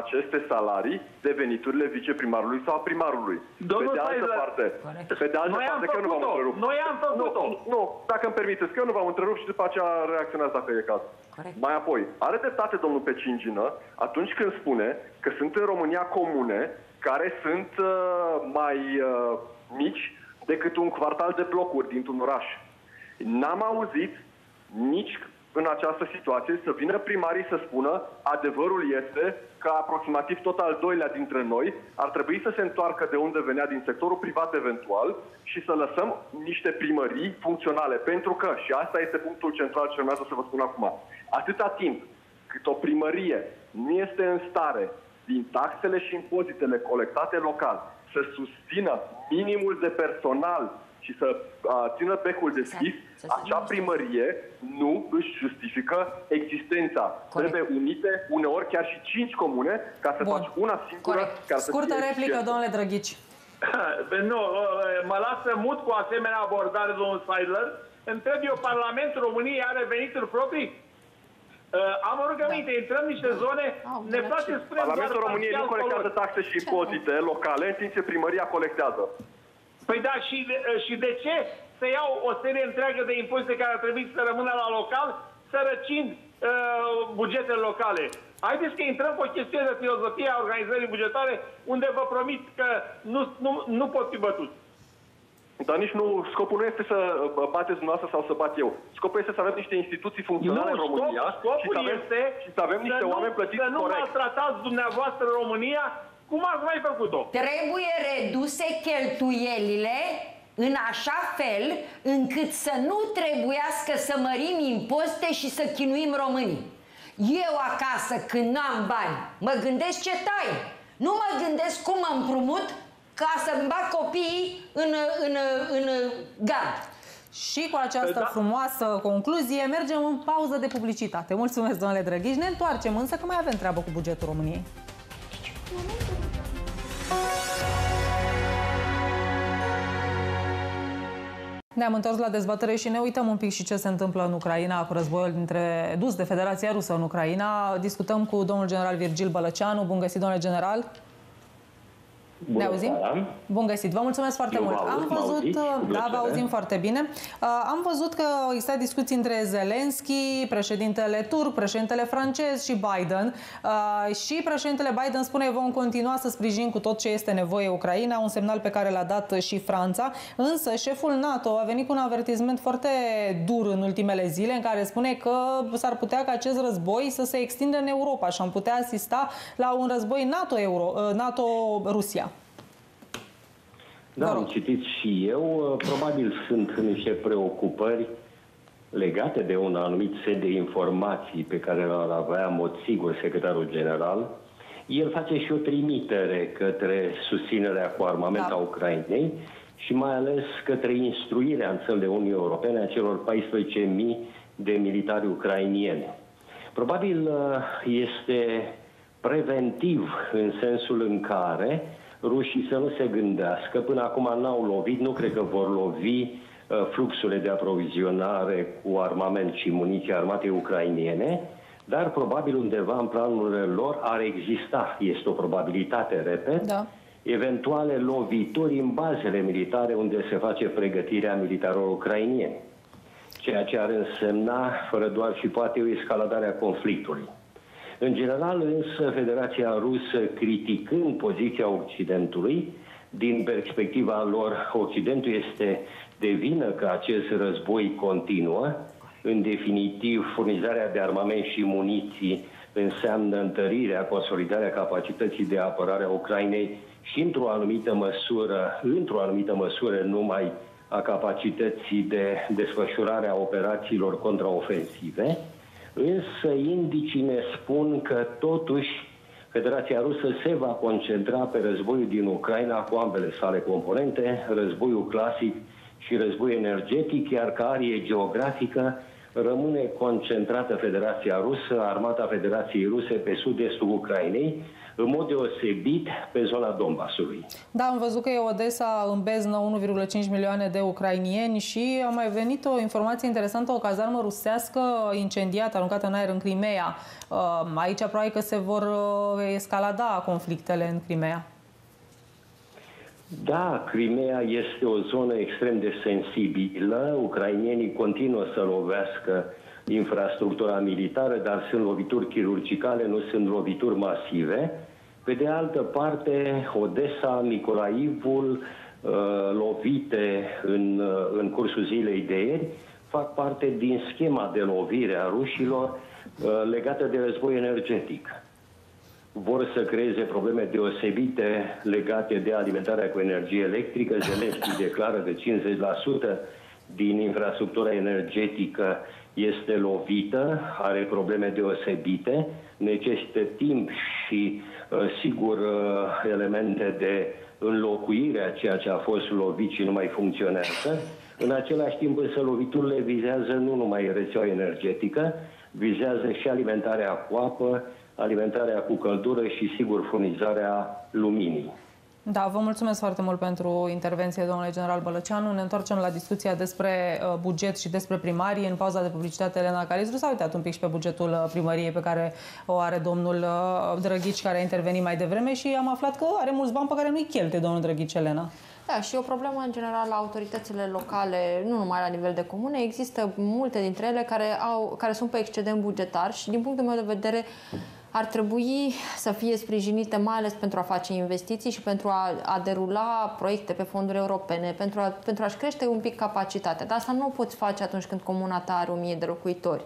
aceste salarii de veniturile viceprimarului sau primarului. Domnul pe de altă Faiză, parte, pe de altă noi parte, că nu v-am întrerupt. Noi am făcut-o. Nu, nu, dacă îmi permiteți, că eu nu v-am întrerupt și după aceea reacționați dacă e caz. Corect. Mai apoi, are dreptate domnul Pecingină atunci când spune că sunt în România comune care sunt uh, mai uh, mici decât un quartal de blocuri dintr-un oraș. N-am auzit nici în această situație să vină primarii să spună adevărul este că aproximativ tot al doilea dintre noi ar trebui să se întoarcă de unde venea din sectorul privat eventual și să lăsăm niște primării funcționale. Pentru că, și asta este punctul central ce urmează să vă spun acum, atâta timp cât o primărie nu este în stare din taxele și impozitele colectate local să susțină minimul de personal și să uh, țină becul deschis, acea primărie nu își justifică existența. Corect. Trebuie unite, uneori chiar și cinci comune, ca să Bun. faci una singură. Corect. Ca să Scurtă replică, eficientă. domnule Drăghici. nu, mă lasă mut cu asemenea abordare, domnul Seidler. Întreb eu, Parlamentul României are venituri proprii? Uh, am o rugăminte, da. intrăm în niște zone, oh, ne place să spunem Parlamentul României nu colectează taxe și impozite locale, în timp ce primăria colectează. Păi da, și de, și de ce să iau o serie întreagă de impozite care ar trebui să rămână la local, sărăcind uh, bugetele locale? Haideți că intrăm pe o chestiune de filozofie a organizării bugetare unde vă promit că nu, nu, nu pot fi bătut. Dar nici nu, scopul nu este să uh, bateți dumneavoastră sau să bat eu. Scopul este să avem niște instituții funcționale nu, în România scop, și, să avem, este și să avem niște să oameni plătiți Să nu corect. maltratați dumneavoastră România cum ați mai făcut-o? Trebuie reduse cheltuielile în așa fel încât să nu trebuiască să mărim impozite și să chinuim românii. Eu acasă, când n-am bani, mă gândesc ce tai. Nu mă gândesc cum mă împrumut ca să-mi bag copiii în, în, în gard. Și cu această da. frumoasă concluzie mergem în pauză de publicitate. Mulțumesc, domnule Drăghici. Ne întoarcem însă că mai avem treabă cu bugetul României. Ne-am întors la dezbatere și ne uităm un pic și ce se întâmplă în Ucraina cu războiul dintre dus de Federația Rusă în Ucraina. Discutăm cu domnul general Virgil Bălăceanu. Bun găsit, domnule general! Bună ne auzim? Seara. Bun găsit. Vă mulțumesc foarte Eu mult. aud, am văzut, da, vă auzim foarte bine. Uh, am văzut că au existat discuții între Zelensky, președintele turc, președintele francez și Biden. Uh, și președintele Biden spune vom continua să sprijinim cu tot ce este nevoie Ucraina, un semnal pe care l-a dat și Franța. Însă șeful NATO a venit cu un avertisment foarte dur în ultimele zile în care spune că s-ar putea ca acest război să se extindă în Europa și am putea asista la un război NATO-Rusia. NATO, NATO -Rusia. Da, am citit și eu. Probabil sunt niște preocupări legate de un anumit set de informații pe care l-ar avea, în mod sigur, secretarul general. El face și o trimitere către susținerea cu armament da. a Ucrainei și mai ales către instruirea în țările Uniunii Europene a celor 14.000 de militari ucrainieni. Probabil uh, este preventiv în sensul în care rușii să nu se gândească, până acum n-au lovit, nu cred că vor lovi uh, fluxurile de aprovizionare cu armament și muniție armatei ucrainiene, dar probabil undeva în planurile lor ar exista, este o probabilitate, repet, da. eventuale lovituri în bazele militare unde se face pregătirea militarilor ucrainieni, ceea ce ar însemna, fără doar și poate, o escaladare a conflictului. În general, însă, Federația Rusă, criticând poziția Occidentului, din perspectiva lor, Occidentul este de vină că acest război continuă. În definitiv, furnizarea de armament și muniții înseamnă întărirea, consolidarea capacității de apărare a Ucrainei și, într-o anumită măsură, într-o anumită măsură numai a capacității de desfășurare a operațiilor contraofensive. Însă indicii ne spun că totuși Federația Rusă se va concentra pe războiul din Ucraina cu ambele sale componente, războiul clasic și războiul energetic, iar ca arie geografică rămâne concentrată Federația Rusă, Armata Federației Ruse pe sud-estul Ucrainei, în mod deosebit pe zona Donbasului. Da, am văzut că e Odessa în beznă 1,5 milioane de ucrainieni și a mai venit o informație interesantă, o cazarmă rusească incendiată, aruncată în aer în Crimea. Uh, aici probabil că se vor uh, escalada conflictele în Crimea. Da, Crimea este o zonă extrem de sensibilă. Ucrainienii continuă să lovească infrastructura militară, dar sunt lovituri chirurgicale, nu sunt lovituri masive. Pe de altă parte, Odessa, Nicolaivul, uh, lovite în, uh, în cursul zilei de ieri, fac parte din schema de lovire a rușilor uh, legată de război energetic. Vor să creeze probleme deosebite legate de alimentarea cu energie electrică. Zelenski declară că 50% din infrastructura energetică este lovită, are probleme deosebite, necesită timp și, uh, sigur, uh, elemente de înlocuire a ceea ce a fost lovit și nu mai funcționează. În același timp, însă, loviturile vizează nu numai rețeaua energetică, vizează și alimentarea cu apă, alimentarea cu căldură și, sigur, furnizarea luminii. Da, vă mulțumesc foarte mult pentru intervenție, domnule general Bălăceanu. Ne întorcem la discuția despre uh, buget și despre primarie. În pauza de publicitate, Elena Calizru s-a uitat un pic și pe bugetul uh, primăriei pe care o are domnul uh, Drăghici, care a intervenit mai devreme și am aflat că are mulți bani pe care nu-i cheltuie domnul Drăghici, Elena. Da, și o problemă în general la autoritățile locale, nu numai la nivel de comune, există multe dintre ele care, au, care sunt pe excedent bugetar și din punctul meu de vedere ar trebui să fie sprijinite mai ales pentru a face investiții și pentru a, a derula proiecte pe fonduri europene, pentru, a, pentru a-și crește un pic capacitatea. Dar asta nu o poți face atunci când comuna ta are 1000 de locuitori.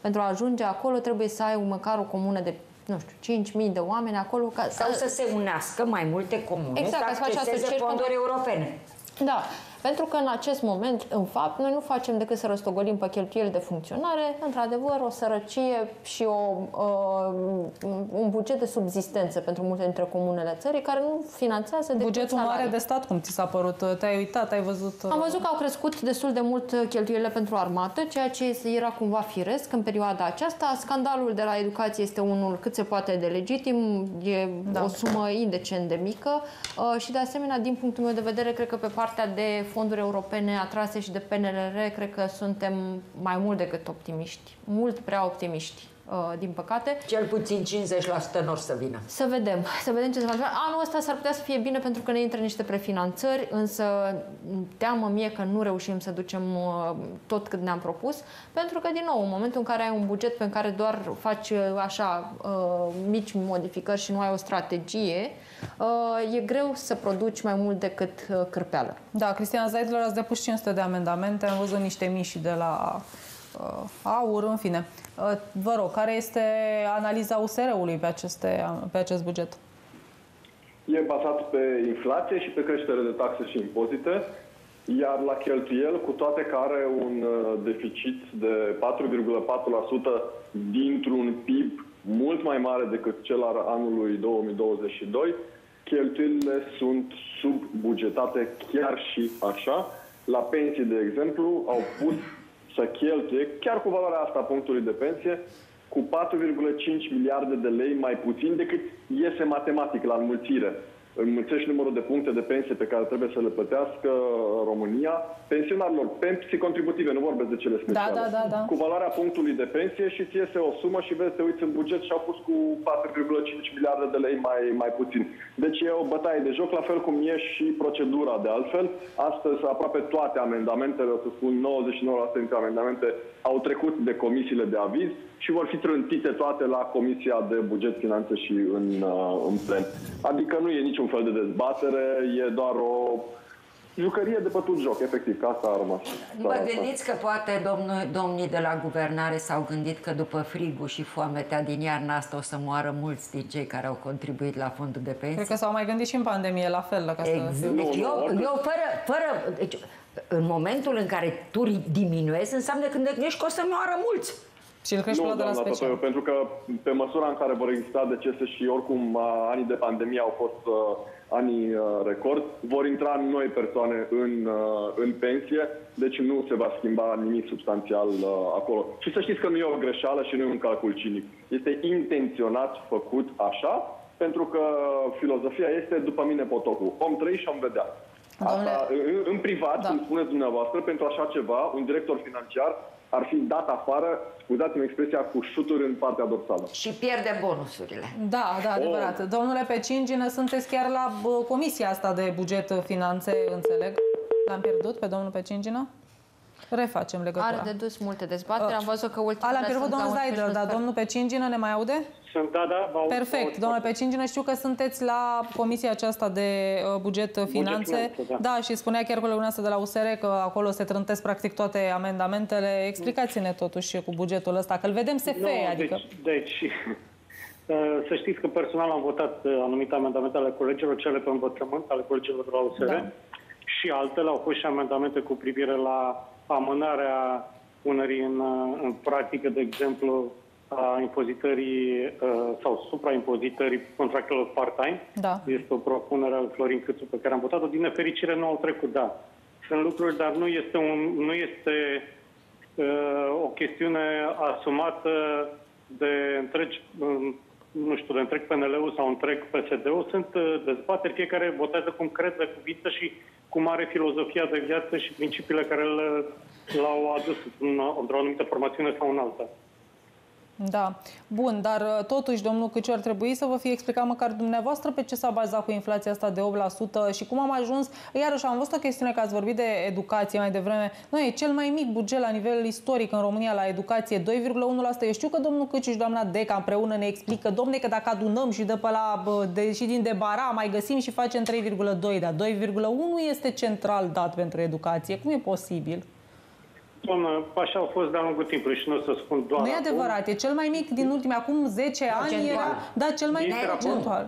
Pentru a ajunge acolo trebuie să ai măcar o comună de nu știu, 5.000 de oameni acolo. Ca, Sau să se unească mai multe comune exact, să acceseze fonduri europene. Da, pentru că în acest moment, în fapt, noi nu facem decât să răstogolim pe cheltuieli de funcționare, într-adevăr, o sărăcie și o, uh, un buget de subzistență pentru multe dintre comunele țării care nu finanțează decât Bugetul mare de stat, cum ți s-a părut? Te-ai uitat, ai văzut? Uh... Am văzut că au crescut destul de mult cheltuielile pentru armată, ceea ce era cumva firesc în perioada aceasta. Scandalul de la educație este unul cât se poate de legitim, e da. o sumă indecent de mică uh, și de asemenea, din punctul meu de vedere, cred că pe partea de fonduri europene atrase și de PNRR, cred că suntem mai mult decât optimiști, mult prea optimiști. Uh, din păcate. Cel puțin 50% nu să vină. Să vedem. Să vedem ce se va întâmpla. Anul ăsta s-ar putea să fie bine pentru că ne intră niște prefinanțări, însă teamă mie că nu reușim să ducem uh, tot cât ne-am propus, pentru că, din nou, în momentul în care ai un buget pe care doar faci uh, așa mici modificări și nu ai o strategie, e greu să produci mai mult decât cârpeală. Da, Cristian Zaidler, ați depus 500 de amendamente, am văzut niște mici de la uh, aur, în fine. Uh, vă rog, care este analiza USR-ului pe, aceste, pe acest buget? E bazat pe inflație și pe creștere de taxe și impozite, iar la cheltuiel, cu toate că are un uh, deficit de 4,4% dintr-un PIB mult mai mare decât cel al anului 2022, cheltuielile sunt subbugetate chiar și așa. La pensii, de exemplu, au pus să cheltuie, chiar cu valoarea asta a punctului de pensie, cu 4,5 miliarde de lei mai puțin decât iese matematic la înmulțire înmulțești numărul de puncte de pensie pe care trebuie să le plătească România, pensionarilor, pensii contributive, nu vorbesc de cele Da, speciale, da, da, da. cu valoarea punctului de pensie și ți iese o sumă și vezi, te uiți în buget și au pus cu 4,5 miliarde de lei mai, mai puțin. Deci e o bătaie de joc, la fel cum e și procedura de altfel. Astăzi aproape toate amendamentele, o să spun 99% dintre amendamente, au trecut de comisiile de aviz și vor fi trântite toate la Comisia de Buget, Finanțe și în, uh, în plen. Adică nu e niciun fel de dezbatere, e doar o jucărie de bătut joc, efectiv, că asta a rămas. Vă gândiți că poate domnul, domnii de la guvernare s-au gândit că după frigul și foametea din iarna asta o să moară mulți din cei care au contribuit la fondul de pensii? Cred că s-au mai gândit și în pandemie, la fel. Ca exact. să... Deci eu, eu fără, fără deci, în momentul în care tu diminuezi, înseamnă că ești că o să moară mulți. Și îl crești nu, de la special. Tătăiu, pentru că pe măsura în care vor exista decese și oricum anii de pandemie au fost uh, anii uh, record, vor intra noi persoane în, uh, în pensie, deci nu se va schimba nimic substanțial uh, acolo. Și să știți că nu e o greșeală și nu e un calcul cinic. Este intenționat făcut așa, pentru că filozofia este, după mine, potopul. Om trăi și om vedea. Asta, în, în privat, da. cum spuneți dumneavoastră, pentru așa ceva, un director financiar ar fi dat afară, scuzați-mi expresia, cu șuturi în partea dorsală. Și pierde bonusurile. Da, da, adevărat. Oh. Domnule Pecingină, sunteți chiar la comisia asta de buget finanțe, înțeleg? L-am pierdut pe domnul Pecingină? Refacem legătura. Are de dus multe dezbateri. Am văzut că ultimele L-am pierdut domnul Zaidler, dar domnul Pecingină ne mai aude? Sunt, da, da. Perfect. Domnule Pecingină, știu că sunteți la comisia aceasta de uh, buget uh, finanțe. Buget, finanțe da. da, și spunea chiar colegul nostru de la USR că acolo se trântesc practic toate amendamentele. Explicați-ne totuși cu bugetul ăsta, că îl vedem SF, no, adică... Deci, deci uh, să știți că personal am votat anumite amendamente ale colegilor, cele pe învățământ, ale colegilor de la USR, da. și altele au fost și amendamente cu privire la amânarea punerii în, în practică, de exemplu, a impozitării uh, sau supraimpozitării contractelor part-time. Da. Este o propunere al Florin Câțu pe care am votat-o. Din nefericire nu au trecut, da. Sunt lucruri, dar nu este, un, nu este uh, o chestiune asumată de întregi, uh, nu știu, de întreg PNL-ul sau întreg PSD-ul. Sunt uh, dezbateri, fiecare votează cum crede, cuvință și cum are filozofia de viață și principiile care l-au adus într-o anumită formațiune sau în alta. Da. Bun, dar uh, totuși, domnul Căciu, ar trebui să vă fie explicat măcar dumneavoastră pe ce s-a bazat cu inflația asta de 8% și cum am ajuns... Iarăși, am văzut o chestiune că ați vorbit de educație mai devreme. Noi, e cel mai mic buget la nivel istoric în România la educație, 2,1%. Eu știu că domnul Căciu și doamna Deca împreună ne explică, domne, că dacă adunăm și de pe la, de, și din debara, mai găsim și facem 3,2, dar 2,1 este central dat pentru educație. Cum e posibil? Doamnă, așa au fost de-a lungul timpului și nu o să spun doar Nu e adevărat, e cel mai mic din ultimii, acum 10 ani era, da, cel mai mic procentual.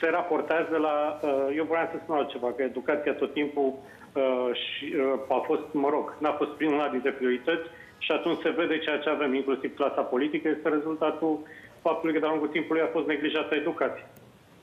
Se raportează la, uh, eu vreau să spun altceva, că educația tot timpul uh, și, uh, a fost, mă rog, n-a fost primul dintre priorități și atunci se vede ceea ce avem, inclusiv clasa politică, este rezultatul faptului că de-a lungul timpului a fost neglijată educația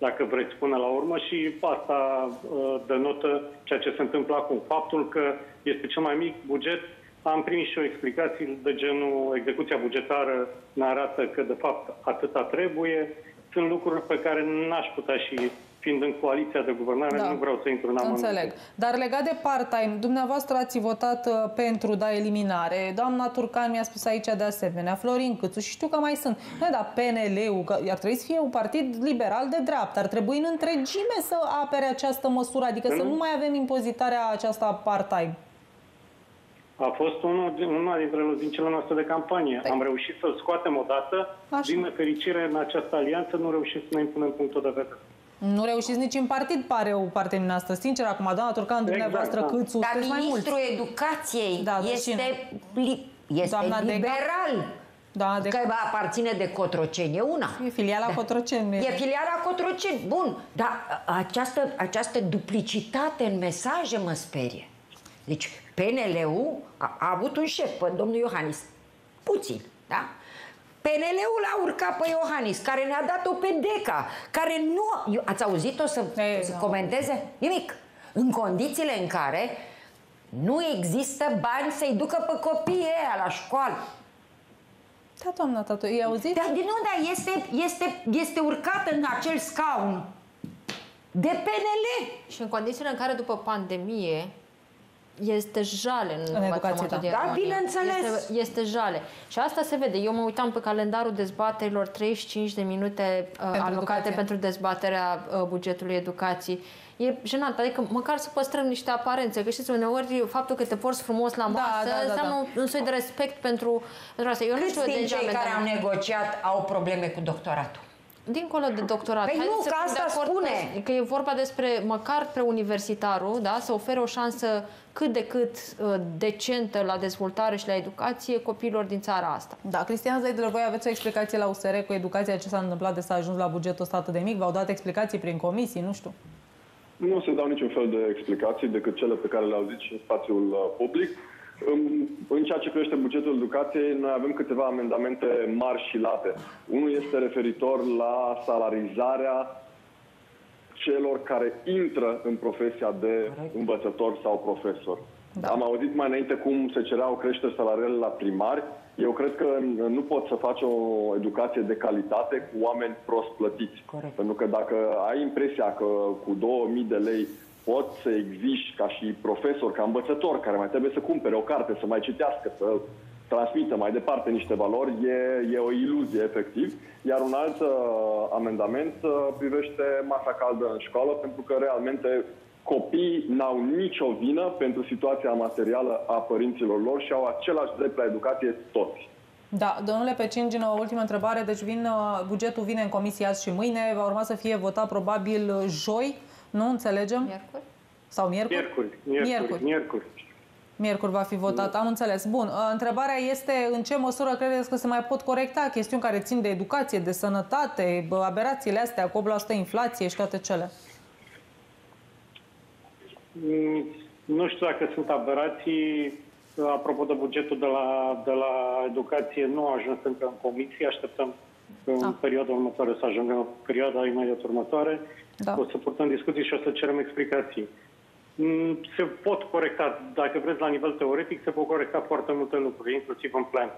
dacă vreți, până la urmă și asta uh, denotă ceea ce se întâmplă acum. Faptul că este cel mai mic buget am primit și o explicație de genul execuția bugetară ne arată că de fapt atâta trebuie. Sunt lucruri pe care n-aș putea și fiind în coaliția de guvernare, da. nu vreau să intru în amănunte. Înțeleg. Dar legat de part-time, dumneavoastră ați votat uh, pentru, da, eliminare. Doamna Turcan mi-a spus aici de asemenea, Florin Câțu și știu că mai sunt. Da, da, PNL-ul, că ar trebui să fie un partid liberal de dreapta. Ar trebui în întregime să apere această măsură, adică mm. să nu mai avem impozitarea aceasta part-time. A fost unul, una dintre lozințele noastre de campanie. Păi. Am reușit să-l scoatem odată. Așa. Din nefericire, în această alianță nu reușim să ne impunem punctul de vedere. Nu reușiți nici în partid, pare o parte din asta. Sincer, acum, doamna Turcan, exact, dumneavoastră, da. Câțu, Dar ministrul mai educației da, este, li, este doamna liberal. Da, de... Că aparține de Cotroceni, e una. E filiala da. Cotroceni. E filiala Cotroceni, bun. Dar această, această duplicitate în mesaje mă sperie. Deci PNL-ul a, a avut un șef, pe domnul Iohannis. Puțin, da? PNL-ul l-a urcat pe Iohannis, care ne-a dat-o pe Deca, care nu... Ați auzit-o să, Ei, să comenteze? Nimic. În condițiile în care nu există bani să-i ducă pe copiii ăia la școală. Da, doamna Tatu, i auzit? Da, din nu, da, este, este, este urcat în acel scaun de PNL. Și în condițiile în care după pandemie este jale în, în educație. Da, da bineînțeles. Este, este jale. Și asta se vede. Eu mă uitam pe calendarul dezbaterilor 35 de minute uh, pentru alocate educație. pentru dezbaterea uh, bugetului educației. E jenant, adică măcar să păstrăm niște aparențe, că știți, uneori faptul că te porți frumos la da, masă da, da, da, înseamnă da. un soi de respect pentru, pentru asta. Eu Câți nu știu din cei care au negociat au probleme cu doctoratul? Dincolo de doctorat. Păi nu, că asta spune. Că e vorba despre, măcar preuniversitarul, da, să ofere o șansă cât de cât uh, decentă la dezvoltare și la educație copiilor din țara asta. Da, Cristian Zaidler, voi aveți o explicație la USR cu educația, ce s-a întâmplat de s-a ajuns la bugetul ăsta atât de mic? V-au dat explicații prin comisii, nu știu? Nu se dau niciun fel de explicații decât cele pe care le-au zis și în spațiul uh, public. În, în ceea ce privește bugetul educației, noi avem câteva amendamente mari și late. Unul este referitor la salarizarea celor care intră în profesia de învățător sau profesor. Da. Am auzit mai înainte cum se cereau creșteri salariale la primari. Eu cred că nu poți să faci o educație de calitate cu oameni prost plătiți. Corect. Pentru că dacă ai impresia că cu 2000 de lei poți să existi ca și profesor, ca învățător, care mai trebuie să cumpere o carte, să mai citească, să transmită mai departe niște valori, e, e o iluzie, efectiv. Iar un alt uh, amendament uh, privește masa caldă în școală, pentru că realmente copiii n-au nicio vină pentru situația materială a părinților lor și au același drept la educație toți. Da, domnule Pecingină, o ultimă întrebare. Deci vin, uh, bugetul vine în comisie azi și mâine, va urma să fie votat probabil uh, joi, nu înțelegem? Miercuri. Sau miercuri? Miercuri. Miercuri. miercuri. miercuri. Miercuri va fi votat, am înțeles. Bun, uh, întrebarea este în ce măsură credeți că se mai pot corecta chestiuni care țin de educație, de sănătate, aberațiile astea, cu 8% inflație și toate cele? Mm, nu știu dacă sunt aberații. Apropo de bugetul de la, de la educație, nu a ajuns încă în comisie. Așteptăm în ah. perioada următoare să ajungem în perioada imediat următoare. Da. O să purtăm discuții și o să cerem explicații. Mm, se pot corecta, dacă vreți, la nivel teoretic, se pot corecta foarte multe lucruri, inclusiv în plan.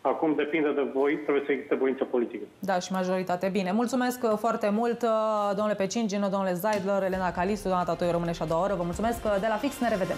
Acum depinde de voi, trebuie să existe voință politică. Da, și majoritate. Bine, mulțumesc uh, foarte mult, uh, domnule Pecingino, domnule Zaidler, Elena Calistu, doamna Tatoi rămâne și a doua oră. Vă mulțumesc, uh, de la fix ne revedem.